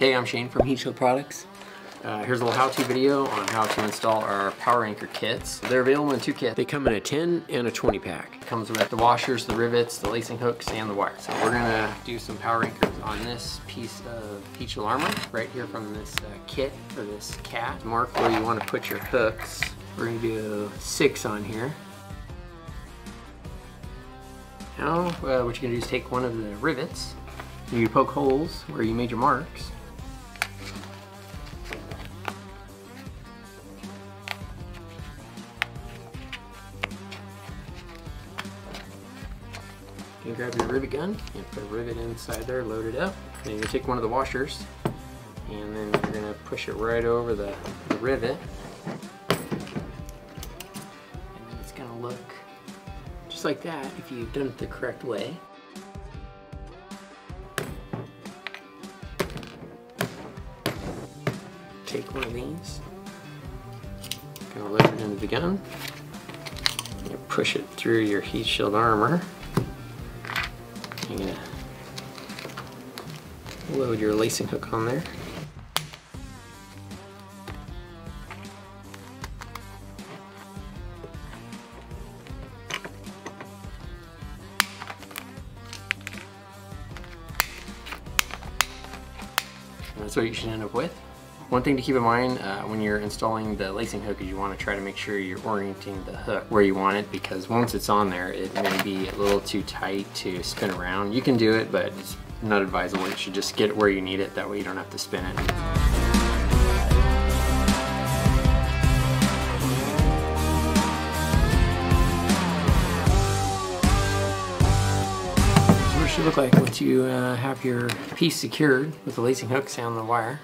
Hey, I'm Shane from Heatshield Products. Uh, here's a little how-to video on how to install our power anchor kits. They're available in two kits. They come in a 10 and a 20 pack. It comes with the washers, the rivets, the lacing hooks, and the wire. So we're gonna do some power anchors on this piece of Heat Shield armor right here from this uh, kit for this cat. Mark where you wanna put your hooks. We're gonna do six on here. Now, uh, what you're gonna do is take one of the rivets, you poke holes where you made your marks, You grab your rivet gun and put a rivet inside there, load it up. Then you take one of the washers and then you're gonna push it right over the, the rivet. And then it's gonna look just like that if you've done it the correct way. Take one of these, gonna load it into the gun. You push it through your heat shield armor. Load your lacing hook on there. That's what you should end up with. One thing to keep in mind uh, when you're installing the lacing hook is you want to try to make sure you're orienting the hook where you want it because once it's on there it may be a little too tight to spin around. You can do it but it's not advisable. You should just get it where you need it that way you don't have to spin it. should look like once you uh, have your piece secured with the lacing hooks on the wire.